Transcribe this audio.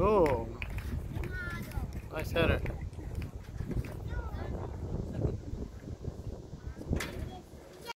Oh, nice header.